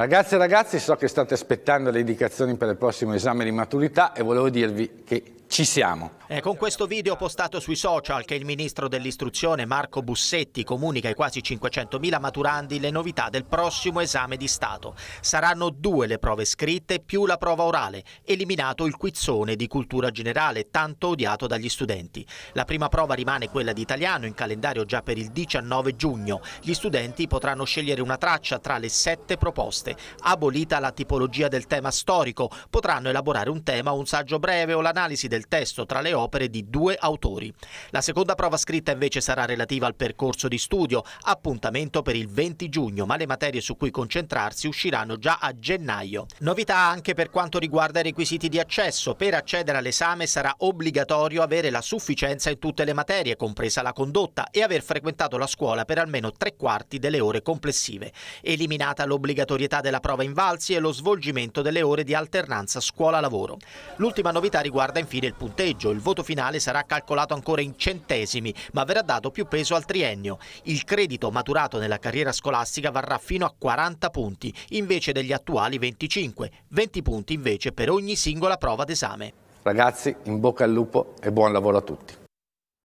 Ragazze e ragazzi, so che state aspettando le indicazioni per il prossimo esame di maturità e volevo dirvi che ci siamo. È con questo video postato sui social che il ministro dell'istruzione Marco Bussetti comunica ai quasi 500.000 maturandi le novità del prossimo esame di Stato. Saranno due le prove scritte più la prova orale, eliminato il quizzone di cultura generale tanto odiato dagli studenti. La prima prova rimane quella di italiano in calendario già per il 19 giugno. Gli studenti potranno scegliere una traccia tra le sette proposte. Abolita la tipologia del tema storico, potranno elaborare un tema un saggio breve o l'analisi del del testo tra le opere di due autori. La seconda prova scritta invece sarà relativa al percorso di studio, appuntamento per il 20 giugno, ma le materie su cui concentrarsi usciranno già a gennaio. Novità anche per quanto riguarda i requisiti di accesso. Per accedere all'esame sarà obbligatorio avere la sufficienza in tutte le materie, compresa la condotta, e aver frequentato la scuola per almeno tre quarti delle ore complessive. Eliminata l'obbligatorietà della prova invalsi e lo svolgimento delle ore di alternanza scuola-lavoro. L'ultima novità riguarda infine il punteggio. Il voto finale sarà calcolato ancora in centesimi, ma verrà dato più peso al triennio. Il credito maturato nella carriera scolastica varrà fino a 40 punti, invece degli attuali 25. 20 punti invece per ogni singola prova d'esame. Ragazzi, in bocca al lupo e buon lavoro a tutti.